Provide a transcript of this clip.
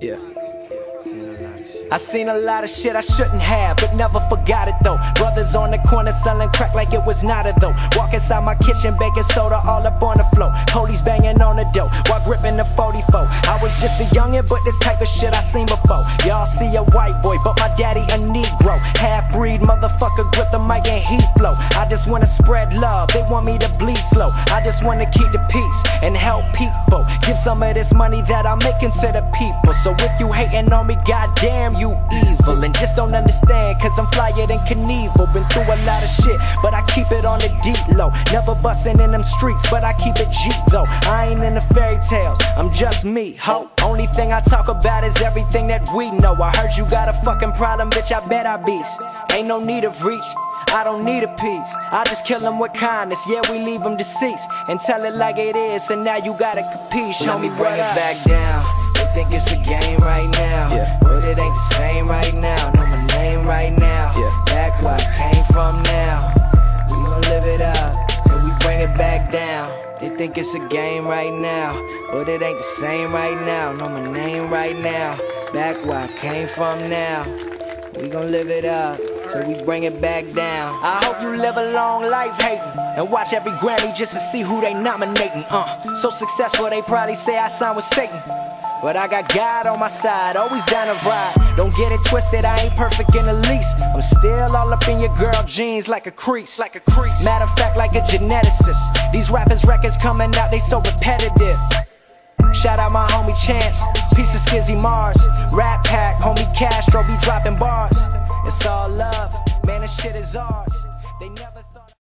Yeah. I seen a lot of shit I shouldn't have, but never forgot it though. Brothers on the corner selling crack like it was not a though. Walk inside my kitchen, baking soda all up on the floor. Police banging on the door while gripping the 44. I was just a youngin', but this type of shit I seen before. Y'all see a white boy, but my daddy and he flow. I just wanna spread love, they want me to bleed slow. I just wanna keep the peace and help people. Give some of this money that I'm making to the people. So if you hating on me, goddamn you evil. And just don't understand, cause I'm flyer than Knievel. Been through a lot of shit, but I deep low. Never bustin' in them streets, but I keep it G though. I ain't in the fairy tales, I'm just me, ho. Only thing I talk about is everything that we know. I heard you got a fucking problem, bitch, I bet I beast. Ain't no need of reach. I don't need a piece. I just kill them with kindness. Yeah, we leave them deceased and tell it like it is. And now you gotta compete. Show me bring it back down. They think it's a game right now, Yeah. but it ain't the same right now. They think it's a game right now, but it ain't the same right now. Know my name right now. Back where I came from now. We gon' live it up till we bring it back down. I hope you live a long life hating and watch every Grammy just to see who they nominating. Uh, so successful they probably say I signed with Satan. But I got God on my side, always down to ride. Don't get it twisted, I ain't perfect in the least. I'm still all up in your girl jeans like a crease, like a crease. Matter of fact, like a geneticist. These rappers' records coming out, they so repetitive. Shout out my homie Chance, piece of Skizzy Mars, Rap Pack, homie Castro be dropping bars. It's all love, man, this shit is ours.